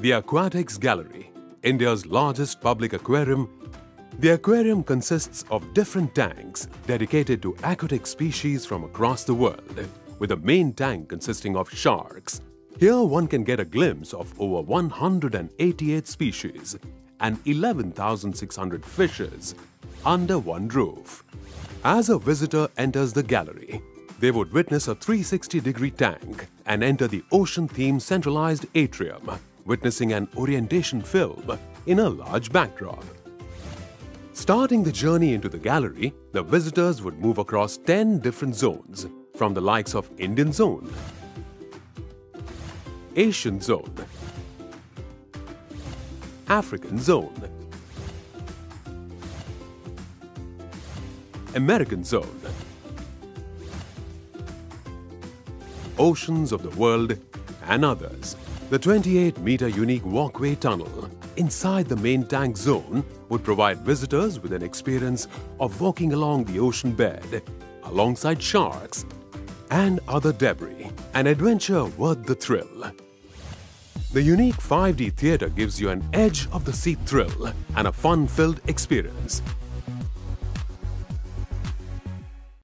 The Aquatics Gallery, India's largest public aquarium. The aquarium consists of different tanks dedicated to aquatic species from across the world, with a main tank consisting of sharks. Here one can get a glimpse of over 188 species and 11,600 fishes under one roof. As a visitor enters the gallery, they would witness a 360-degree tank and enter the ocean-themed centralized atrium, witnessing an orientation film in a large backdrop. Starting the journey into the gallery, the visitors would move across 10 different zones from the likes of Indian Zone, Asian Zone, African Zone, American Zone, Oceans of the World, and others. The 28-meter unique walkway tunnel inside the main tank zone would provide visitors with an experience of walking along the ocean bed alongside sharks and other debris, an adventure worth the thrill. The unique 5D theater gives you an edge of the seat thrill and a fun-filled experience.